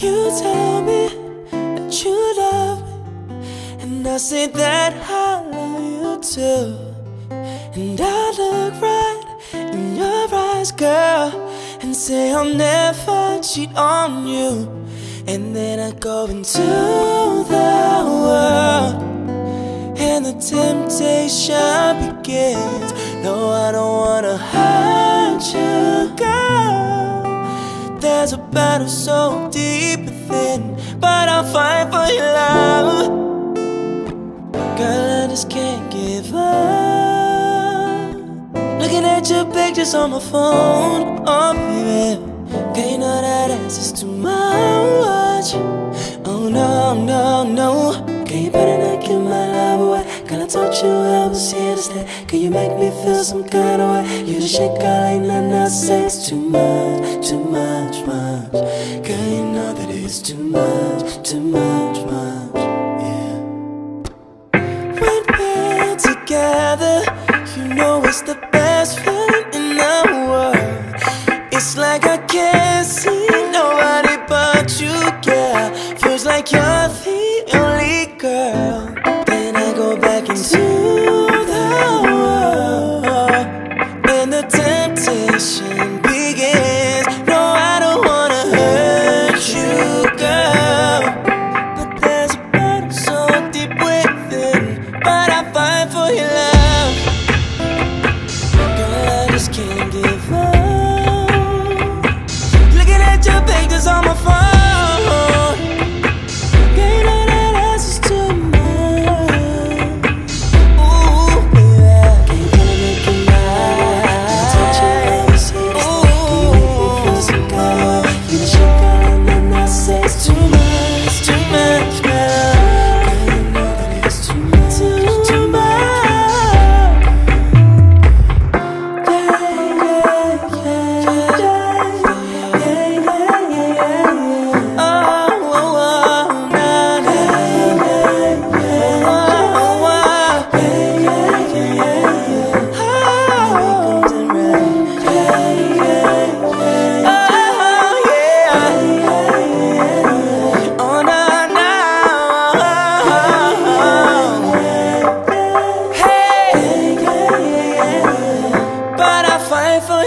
You tell me that you love me, and I say that I love you too. And I look right in your eyes, girl, and say I'll never cheat on you. And then I go into the world, and the temptation begins. No, I don't wanna hurt you, girl. There's a battle so deep within, but I'll fight for your love. Girl, I just can't give up. Looking at your pictures on my phone, oh baby. Girl, you know that ass is too much. Oh no, no, no. Girl, you better not give my love away. Girl, I told you I was here to stay. Girl, you make me feel some kind of way. You just shake girl like nothing else. Say it's too much, too much, much, yeah. When we're together, you know it's the best feeling in the world. It's like I can't see nobody but you, yeah. Feels like you're the only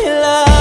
love.